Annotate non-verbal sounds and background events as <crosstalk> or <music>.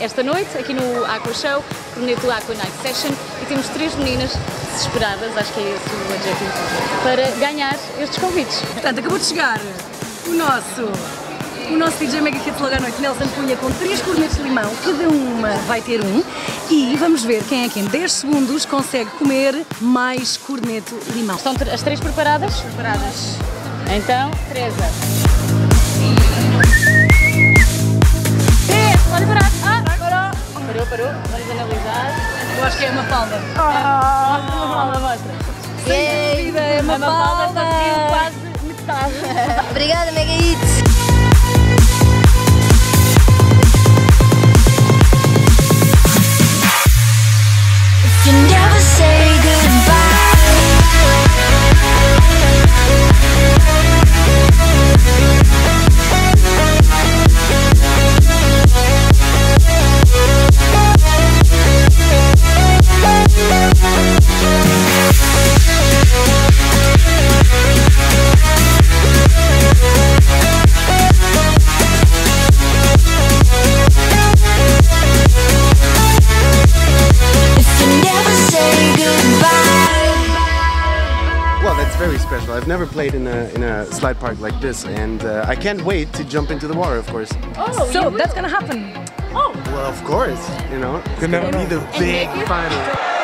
esta noite, aqui no Aqua Show, Corneto Aqua Night Session, e temos três meninas desesperadas, acho que é esse o adjetivo, para ganhar estes convites. Portanto, acabou de chegar o nosso, o nosso DJ Mega Hits logo à noite, Nelson Cunha, com três cornetos de limão, cada uma vai ter um, e vamos ver quem é que em 10 segundos consegue comer mais corneto de limão. Estão as três preparadas? Preparadas? Então, Teresa. Parou. Vamos analisar. Eu acho que é uma palda. Ah, mostra uma palma, mostra. Sem dúvida, é uma A Mafalda palda. conseguiu quase metade. <laughs> Obrigada, Mega Hits. Very special. I've never played in a in a slide park like this, and uh, I can't wait to jump into the water. Of course. Oh, So, you that's gonna happen. Oh, Well, of course. You know, it's gonna be the big final.